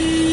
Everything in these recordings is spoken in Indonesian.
Thank you.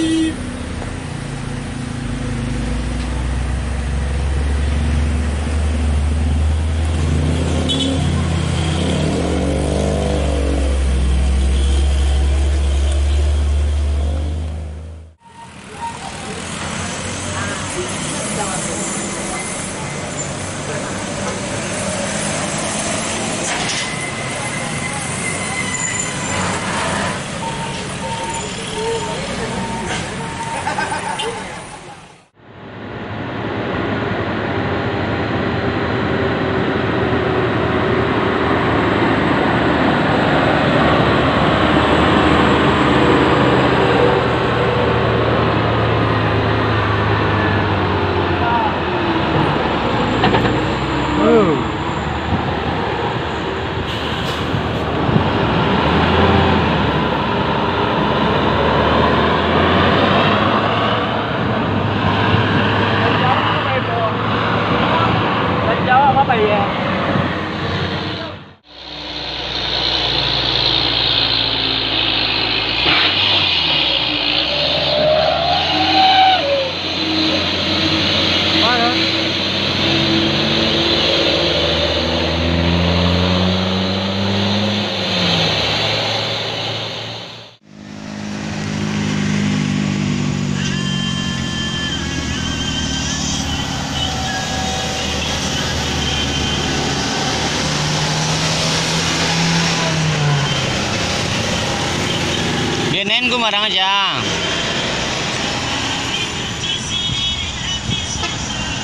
Marang aja.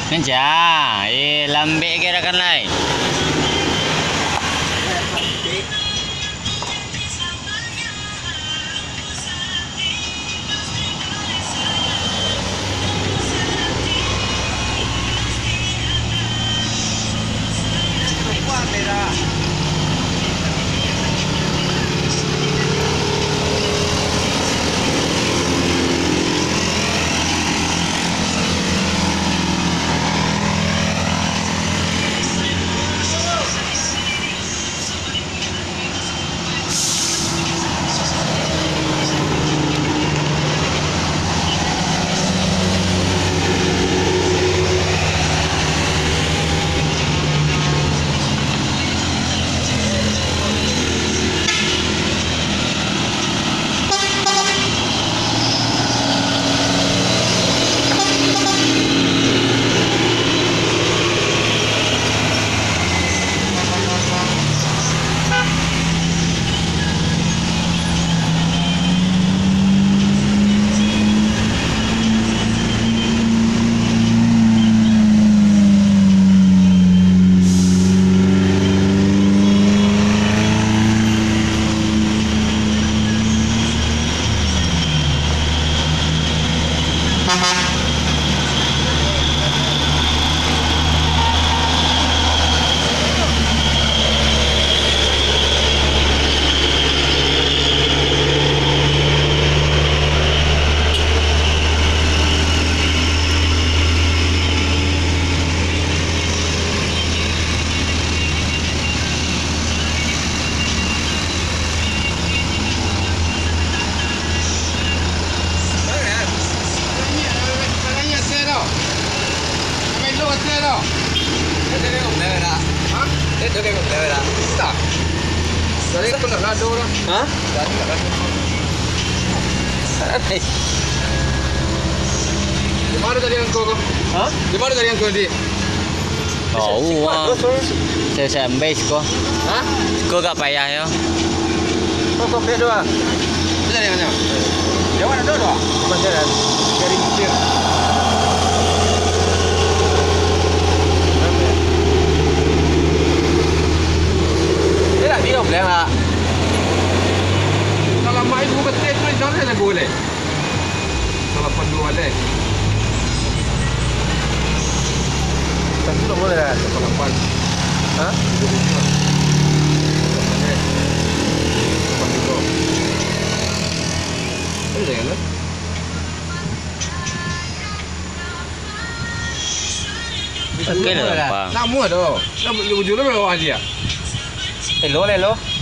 Nanja, eh lambe kira kan lai. Hah? Di mana tadi yang kau? Hah? Di tadi yang kau di? Oh, uang. Saya sampai ko. Hah? Ko gak payah yo. Kok kok beda doang? Itu dari mana? Yang mana jalan. Dari Mesir. sentito quello della con la parte eh? Vedendo? Perché non fa? mua muoio! No, lo giuro, me lo voglio dire! E đâu le lo?